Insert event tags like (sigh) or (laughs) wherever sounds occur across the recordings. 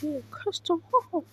to a custom halt.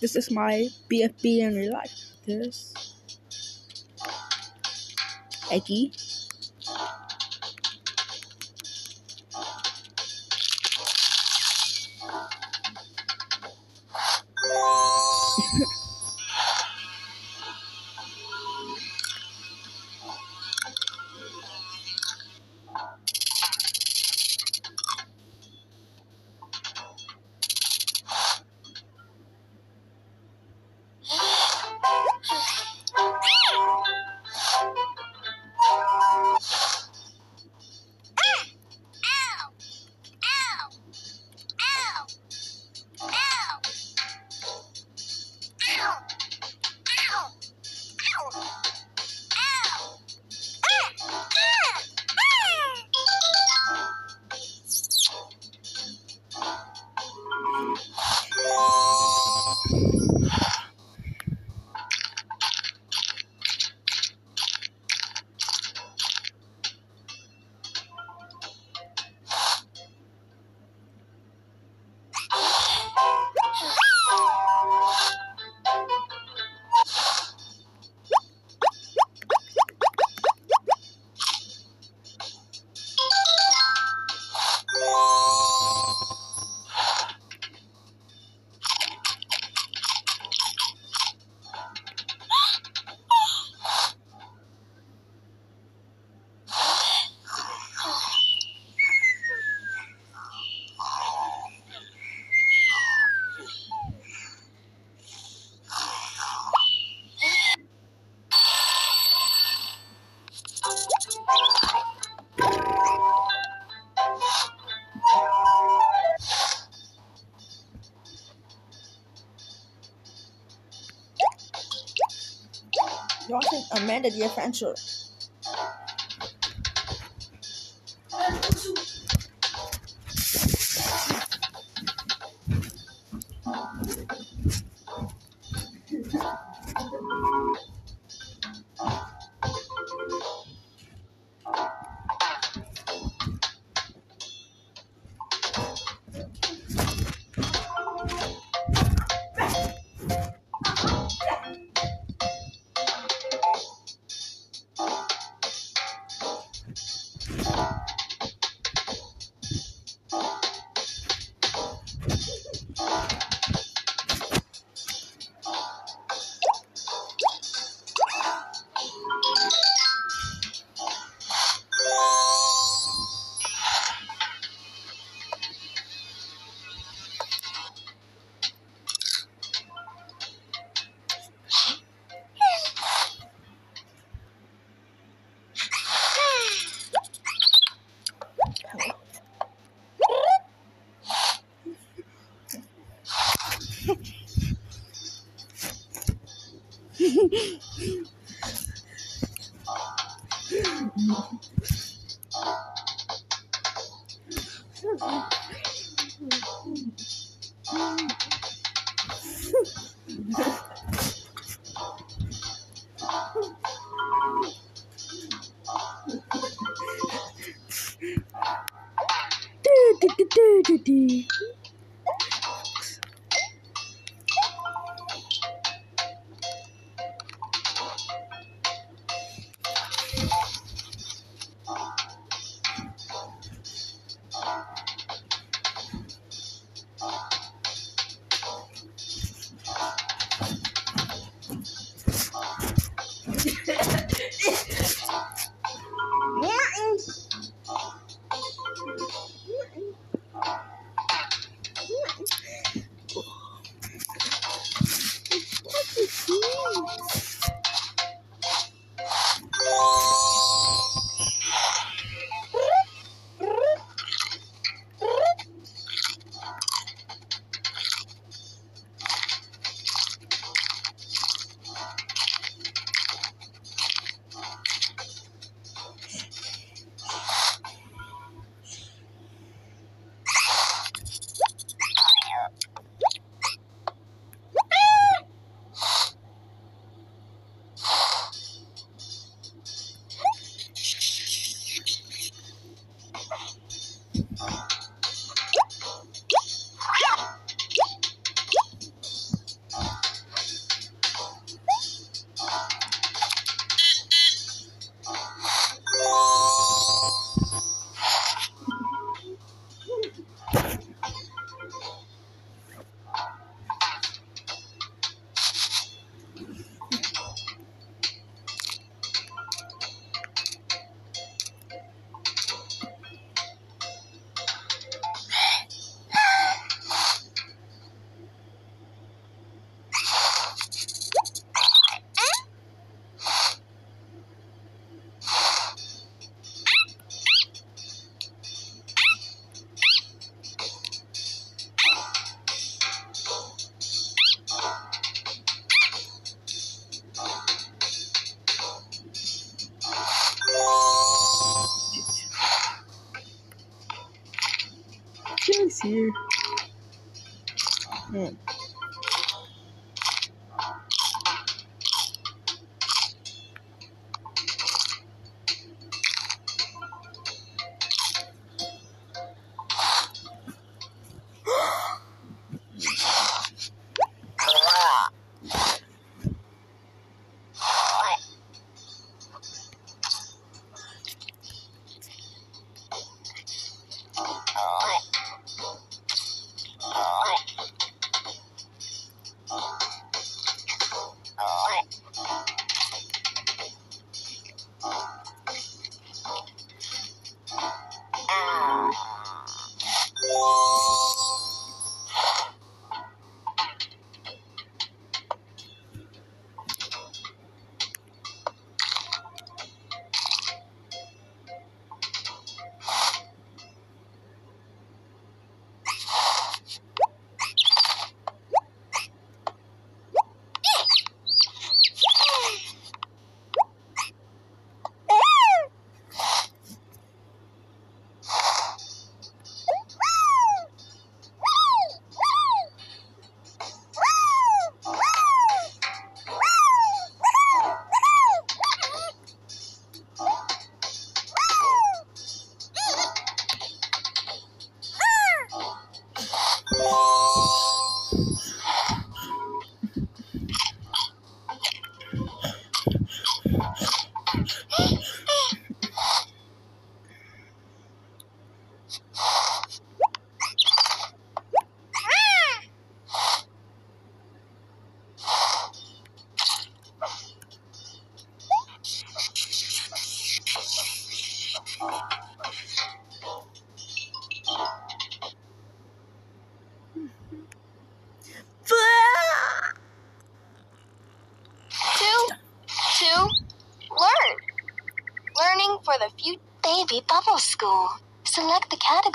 This is my BFB in real life. This Eggy. Dia 手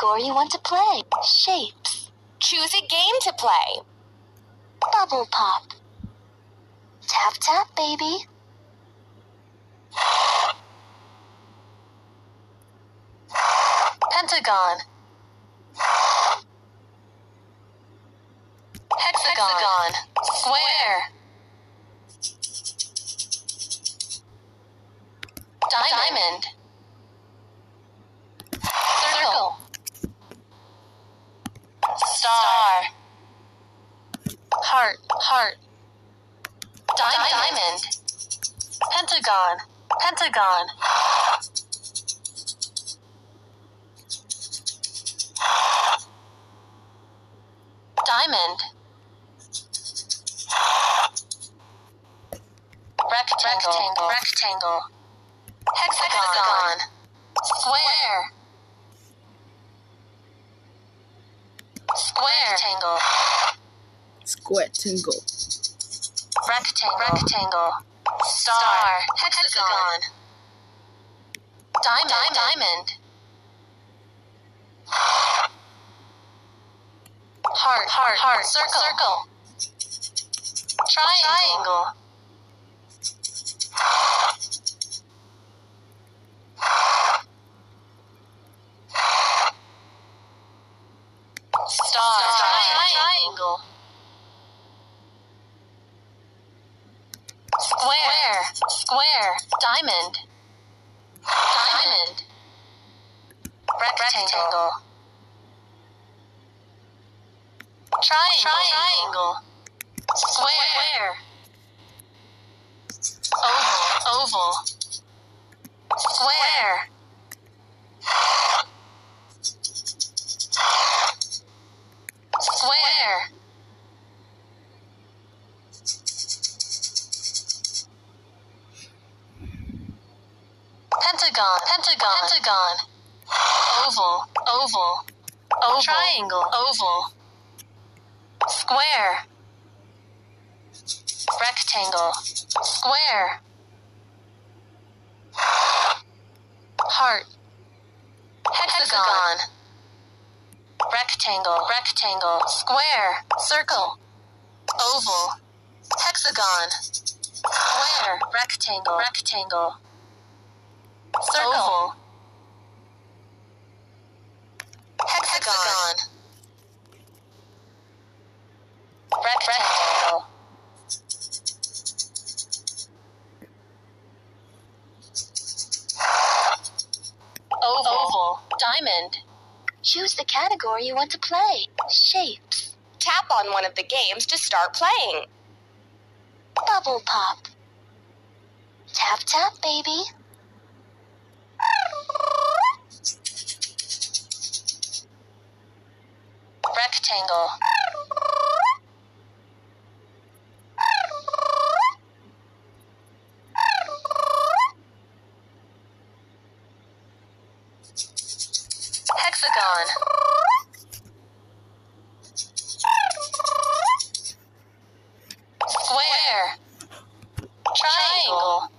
category you want to play. Shapes. Choose a game to play. Bubble Pop. Tap tap, baby. Pentagon. Hexagon. Square. Diamond. Circle. Star. Heart. Heart. Diamond. Diamond. Pentagon. Pentagon. Diamond. Rectangle. Rectangle. Hexagon. Square. Square. Rectangle. Squat tingle. Rectangle. Rectangle. Star. Hexagon. Diamond. Diamond. Heart. Heart. Heart. Circle. Circle. Triangle. Star. Triangle. Square. Square. Diamond. Diamond. Rectangle. Triangle. Square. Oval. Oval. Square. Square. Pentagon. Pentagon. Pentagon. Oval. Oval. Oval. Triangle. Oval. Square. Rectangle. Square. Heart. Hexagon. Rectangle. Square. Circle. Oval. Hexagon. Square. Rectangle. Rectangle. Circle. Oval. Hexagon. Rectangle. Category you want to play. Shapes. Tap on one of the games to start playing. Bubble Pop. Tap tap, baby. Rectangle. Hexagon. Square. Triangle.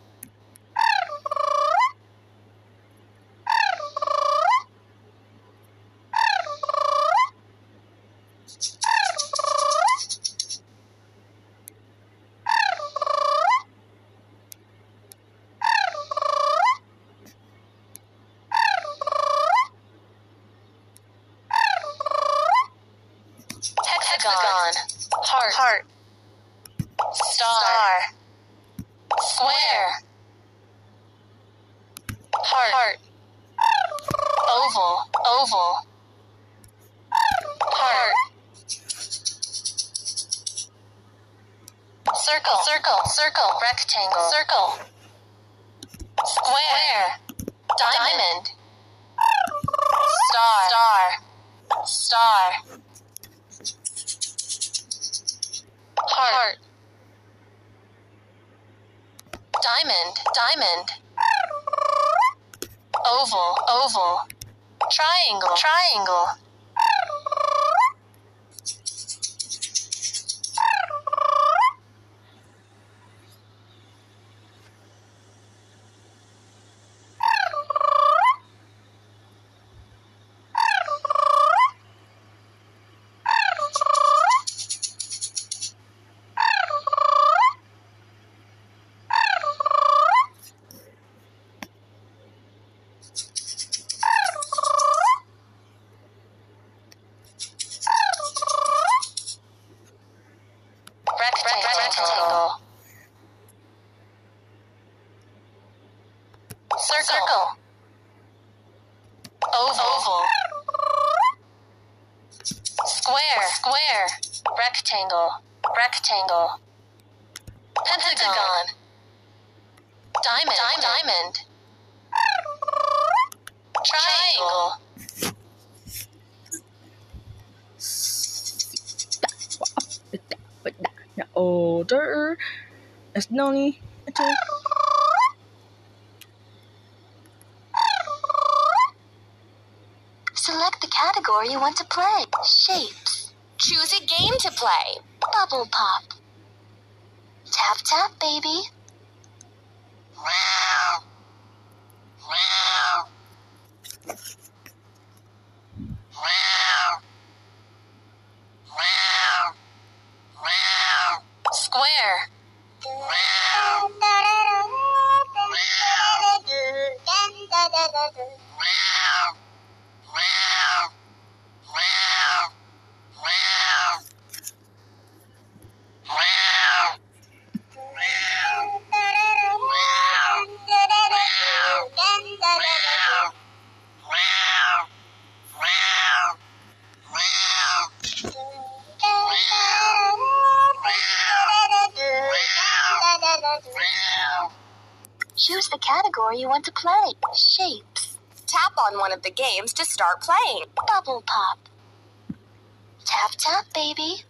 Hexagon. Heart. Heart. Star. Square. Heart. Heart. Oval. Oval. Heart. Circle. Circle. Circle. Rectangle. Circle. Square. Diamond. Star. Star. Heart. Diamond, diamond. Oval, oval. Triangle, triangle. Rectangle. Circle. Oval. Square. Square. Rectangle. Rectangle. Pentagon. Diamond. Diamond. Triangle. Now, older. It's Noni. Select the category you want to play. Shapes. Choose a game to play. Bubble pop. Tap tap, baby. Square. Want to play. Shapes. Tap on one of the games to start playing. Bubble pop. Tap tap, baby.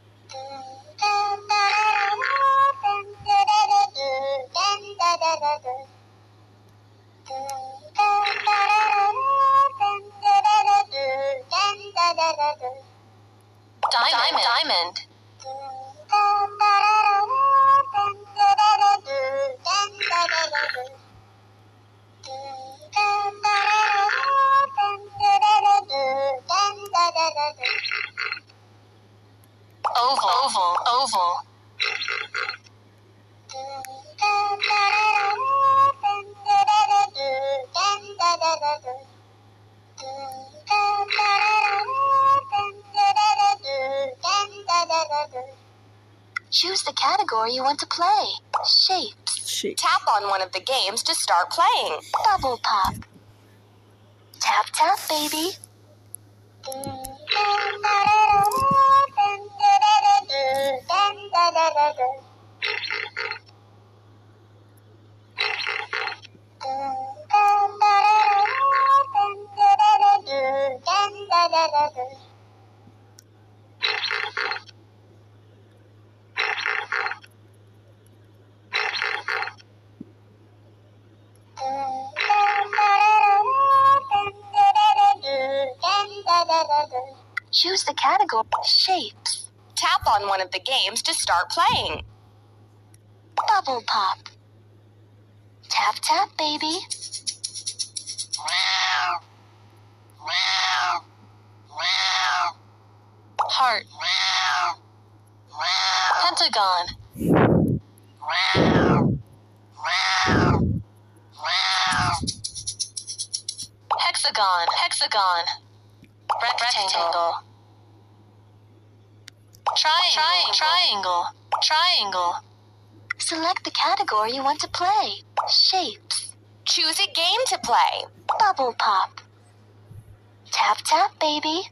You want to play. Shapes. Shape. Tap on one of the games to start playing. Bubble pop. Tap tap, baby. Shapes. Tap on one of the games to start playing. Bubble pop. Tap tap, baby. Heart. Pentagon. Hexagon. Hexagon. Rectangle. Triangle. Triangle. Triangle. Select the category you want to play. Shapes. Choose a game to play. Bubble pop. Tap tap, baby.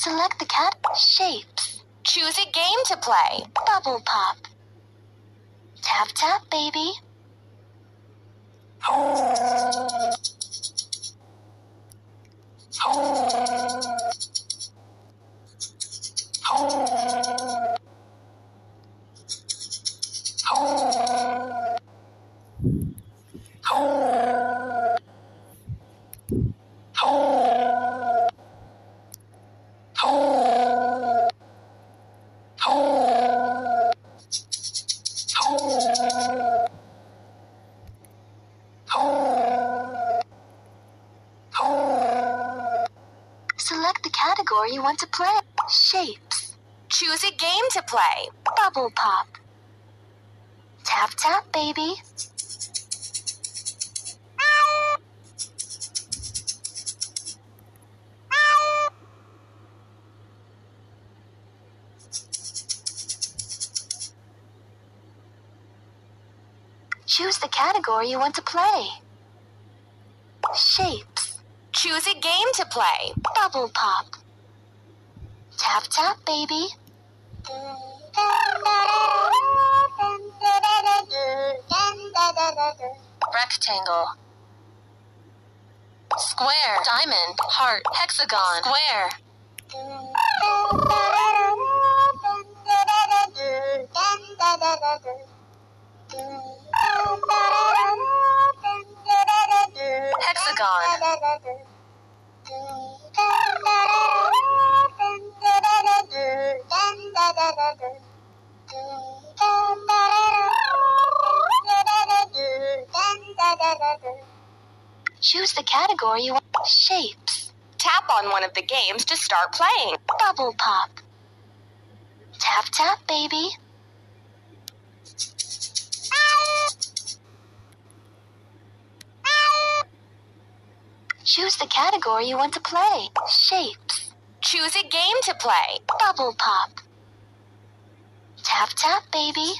Select the cat shapes. Choose a game to play. Bubble pop. Tap tap baby. Select (laughs) the category you want to play. Shapes. Choose a game to play. Bubble pop. Tap tap baby. Choose the category you want to play. Shapes. Choose a game to play. Bubble pop. Tap tap baby. Rectangle. Square. Diamond. Heart. Hexagon. Square. Hexagon. Choose the category you want. Shapes. Tap on one of the games to start playing. Bubble pop. Tap tap baby. Choose the category you want to play. Shapes. Choose a game to play. Bubble pop. Tap tap baby.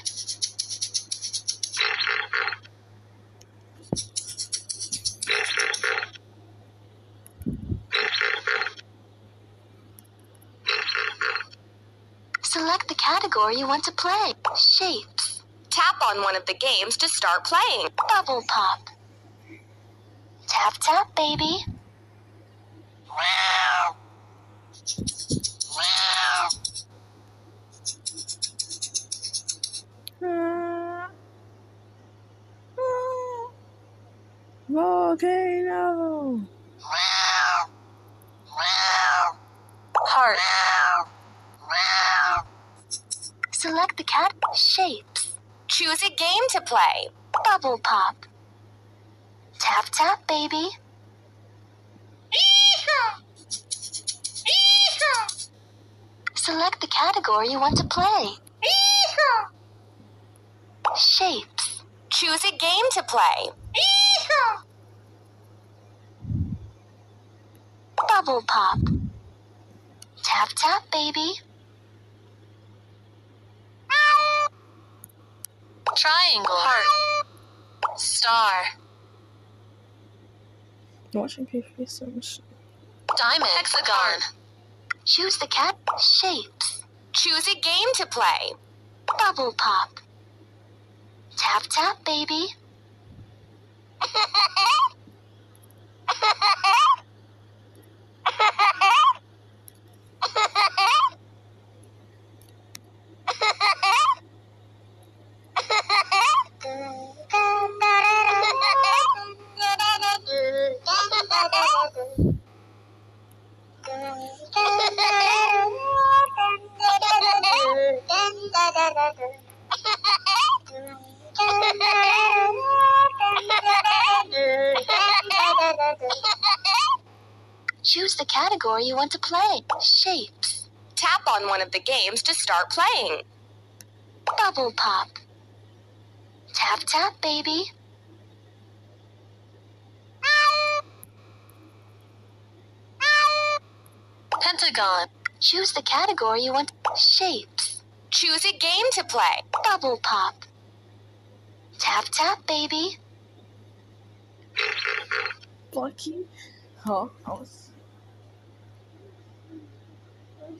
Select the category you want to play. Shapes. Tap on one of the games to start playing. Bubble pop. Tap tap baby. Ah. Volcano. Heart. Select the cat shapes. Choose a game to play. Bubble pop. Tap tap baby. Select the category you want to play. Shapes. Choose a game to play. Bubble pop. Tap tap baby. Triangle. Heart. Star. Watching P3 so much. Diamond. Hexagon. Choose the cat shapes. Choose a game to play. Bubble pop. Tap tap baby. You want to play. Shapes. Tap on one of the games to start playing. Bubble pop. Tap tap baby. Pentagon. Choose the category you want. Shapes. Choose a game to play. Bubble pop. Tap tap baby. Lucky. Oh, huh?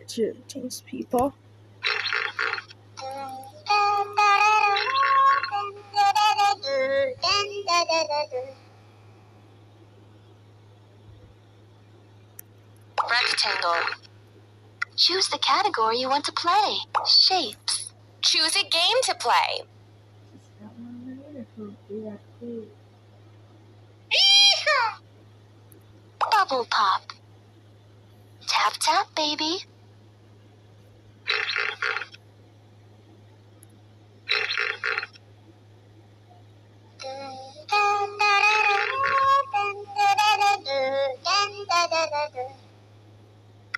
To these people. Rectangle. Choose the category you want to play. Shapes. Choose a game to play. Bubble pop. Tap tap, baby.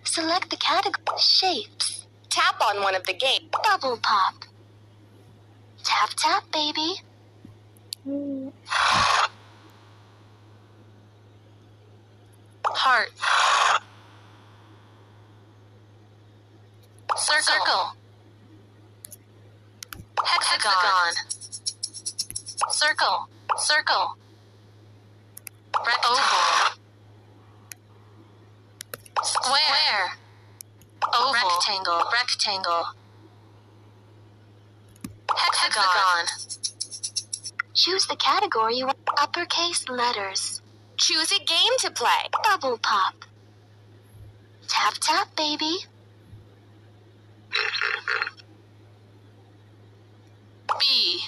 Select the category. Shapes. Tap on one of the games. Bubble pop. Tap tap, baby. Mm, Heart. Circle. Hexagon. Circle. Circle. Rectangle. Square. Oval. Rectangle. Rectangle. Hexagon. Choose the category you want. Uppercase letters. Choose a game to play. Bubble pop. Tap tap, baby. B.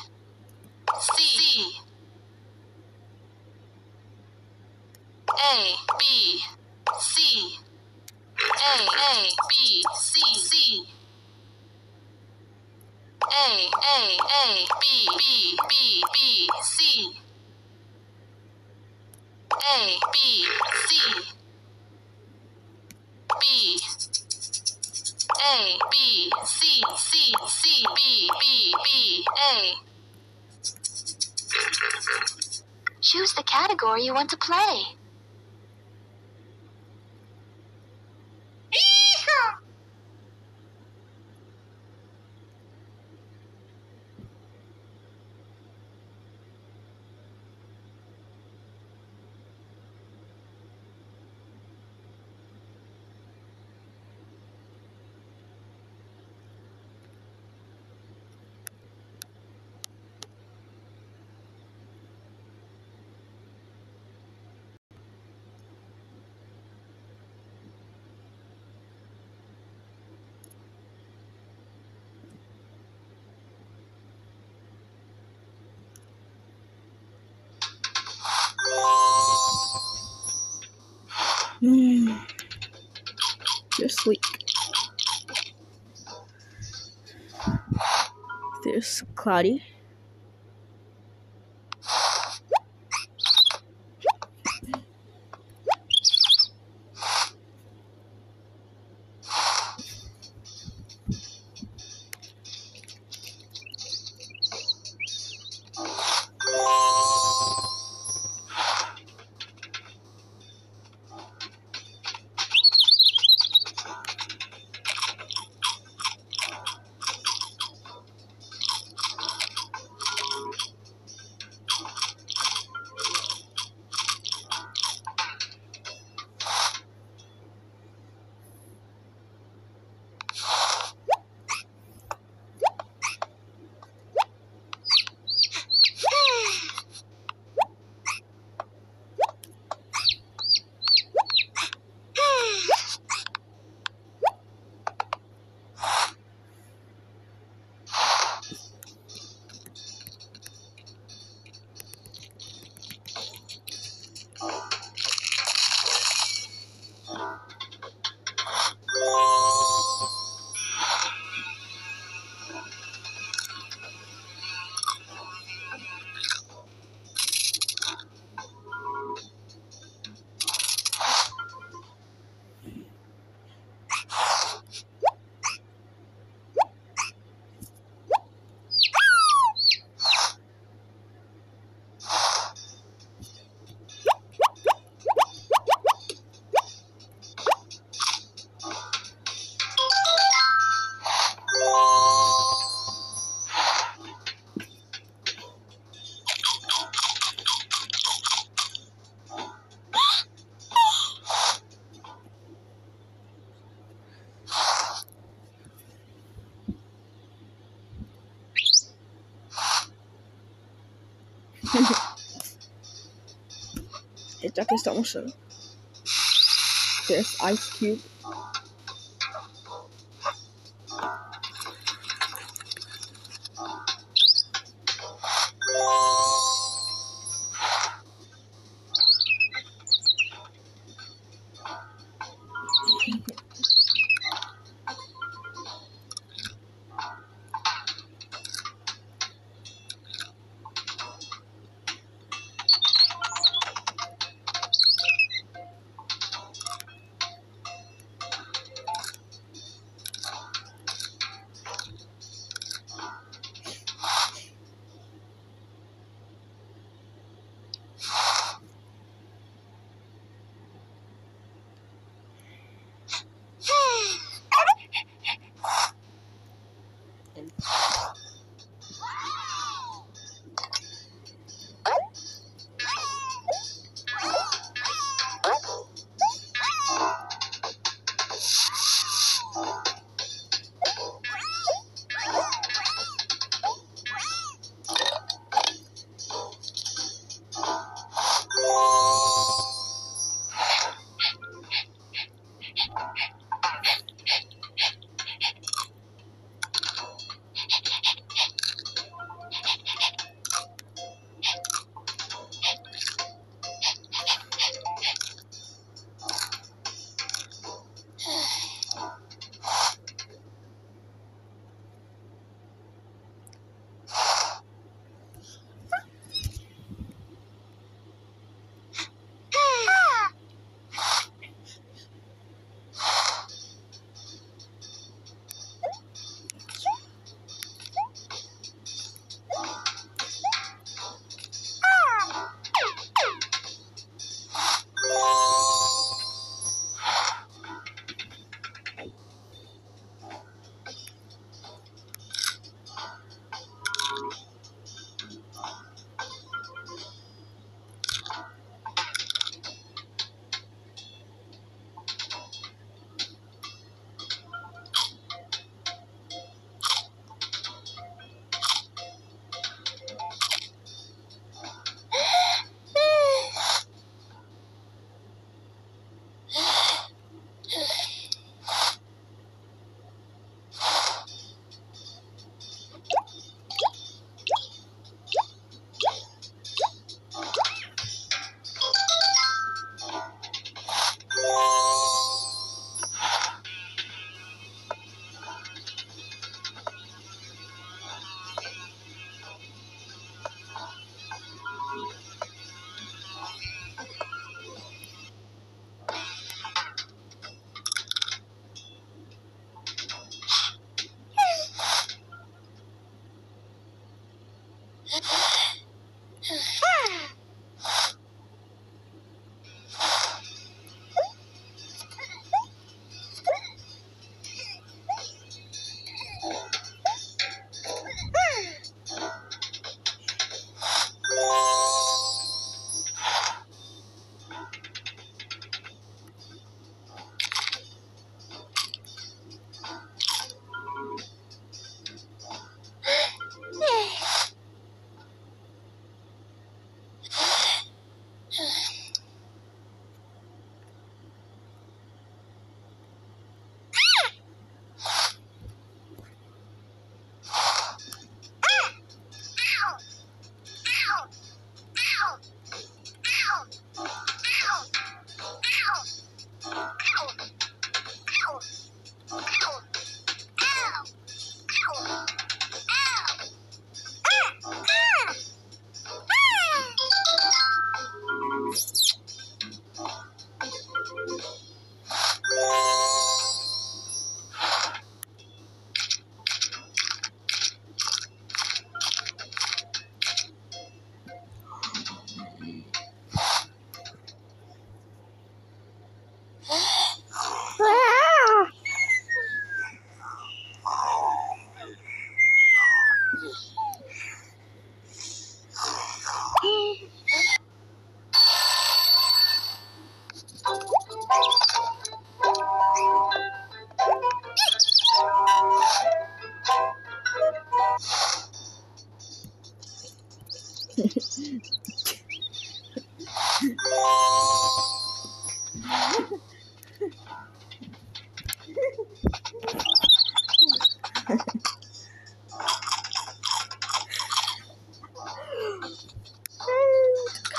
C. A. B. C. A. A. B. C. C. A. A. A. B. B. B. B. C. A. B. C. B. A. B. C. C. C. B. B. B. A. Choose the category you want to play. Week. There's cloudy. Ist auch schön. Der Ice Cube.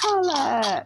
上来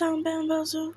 啊，上…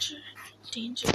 ちゅ、ち…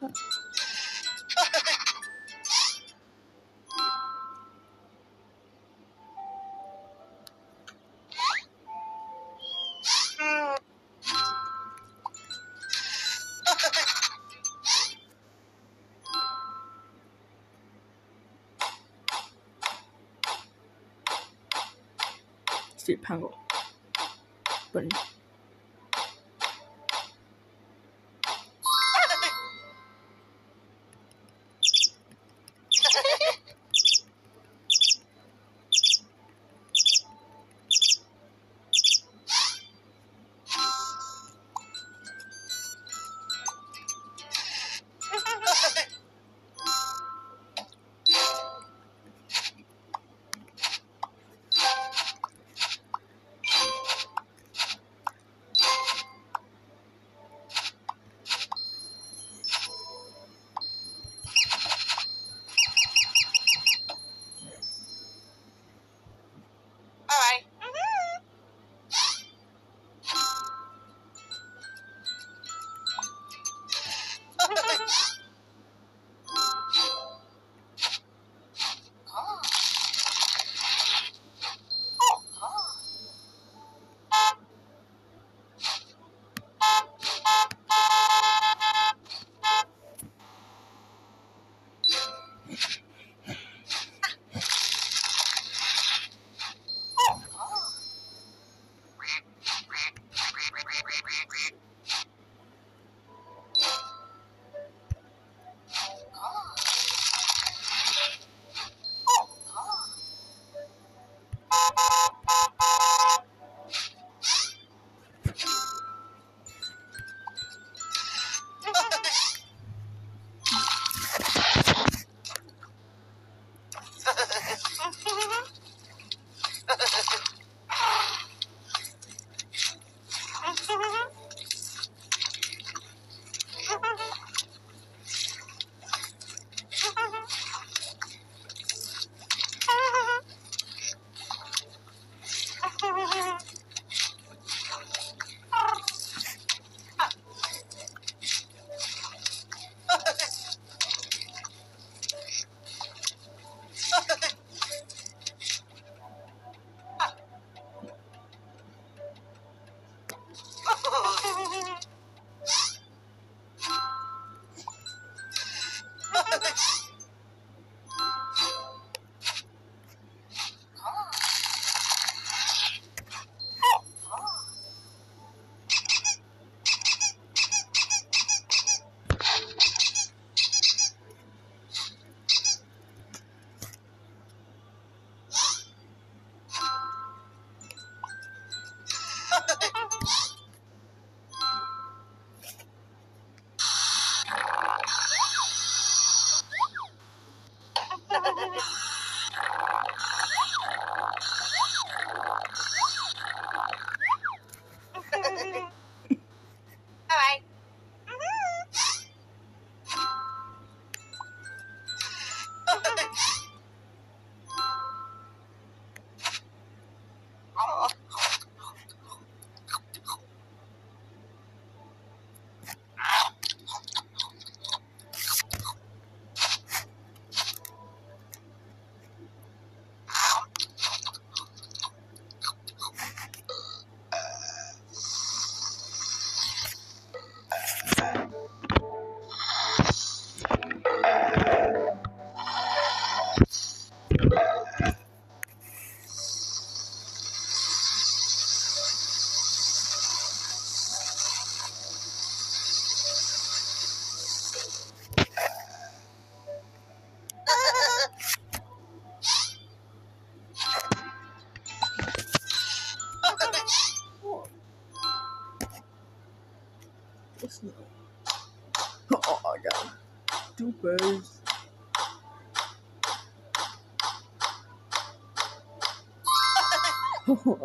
danger. 自己判过本人。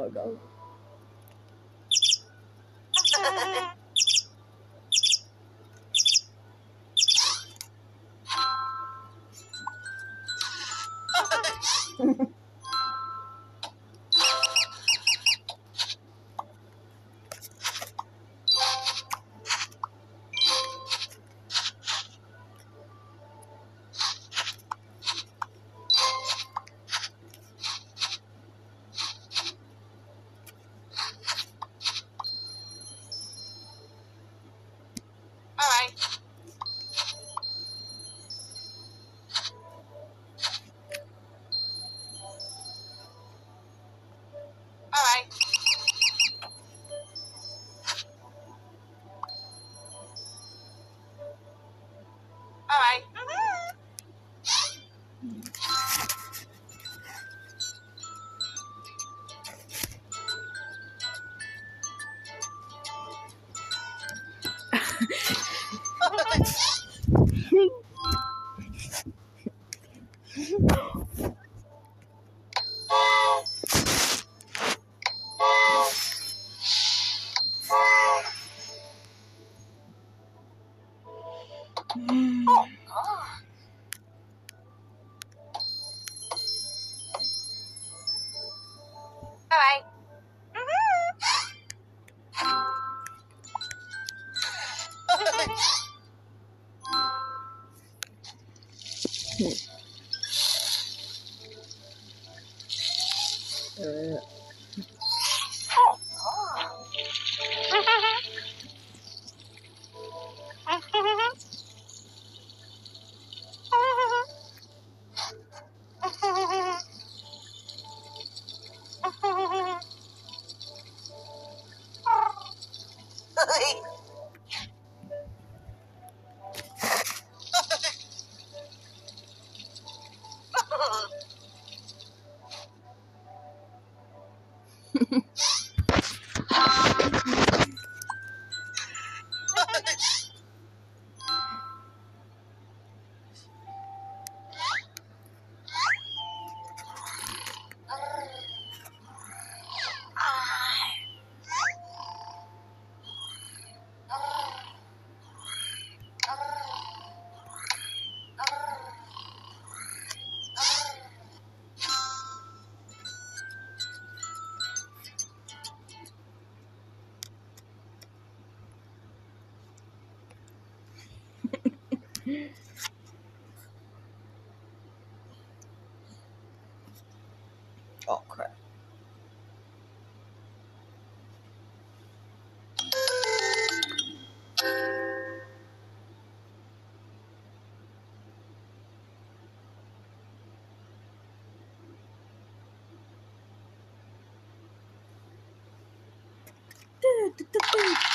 ago. boop, boop, boop.